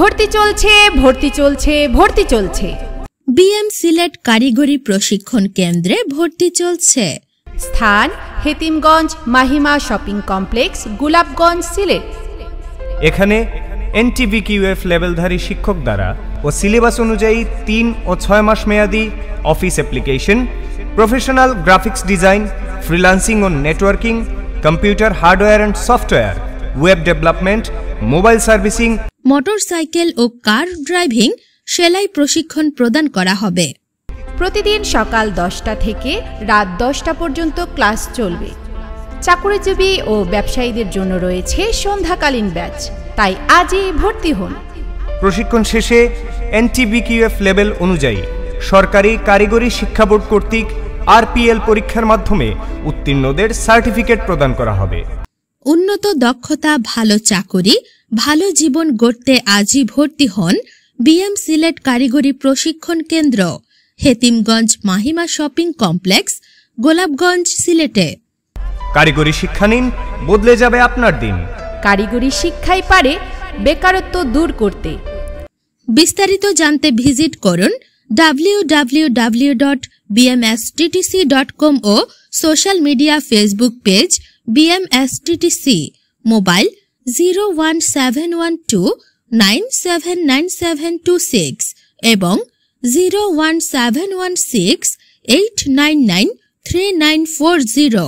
ভর্তি চলছে ভর্তি চলছে ভর্তি চলছে। বিএম সিলেট কারিগরি প্রশিক্ষণ কেন্দ্রে ভর্তি চলছে। স্থান হেতিমগঞ্জ মাহিমা শপিং কমপ্লেক্স গোলাপগঞ্জ সিলেট। এখানে এনটিভিকিউএফ লেভেলধারী শিক্ষক দ্বারা ও সিলেবাস অনুযায়ী তিন ও ছয় মাস মেয়াদি office application professional graphics design freelancing O networking computer hardware and software web development mobile servicing motorcycle O car driving সেলাই প্রশিক্ষণ প্রদান করা হবে। প্রতিদিন সকাল দশটা থেকে রাত দশটা পর্যন্ত ক্লাস চলবে। চাকুরিজীবী ও ব্যবসায়ীদের জন্য রয়েছে সন্ধ্যাকালীন ব্যাচ। তাই আজই ভর্তি হন। প্রশিক্ষণ শেষে এনটিবিকিউএফ লেভেল অনুযায়ী সরকারি কারিগরি শিক্ষা বোর্ড কর্তৃক আরপিএল পরীক্ষার মাধ্যমে উত্তীর্ণদের সার্টিফিকেট প্রদান করা হবে। উন্নত দক্ষতা ভালো চাকুরি ভালো জীবন গড়তে আজই ভর্তি হন বিএম সিলেট কারিগরি প্রশিক্ষণ কেন্দ্র হেতিমগঞ্জ মাহিমা শপিং কমপ্লেক্স গোলাপগঞ্জ সিলেটে। কারিগরি শিক্ষা নিন বদলে যাবে আপনার দিন। কারিগরি শিক্ষাই পারে বেকারত্ব দূর করতে। বিস্তারিত জানতে ভিজিট করুন www.bmsttc.com ও social media Facebook page BMSTTC mobile zero one seven one two nine seven nine seven two six এবং zero one seven one six eight nine nine three nine four zero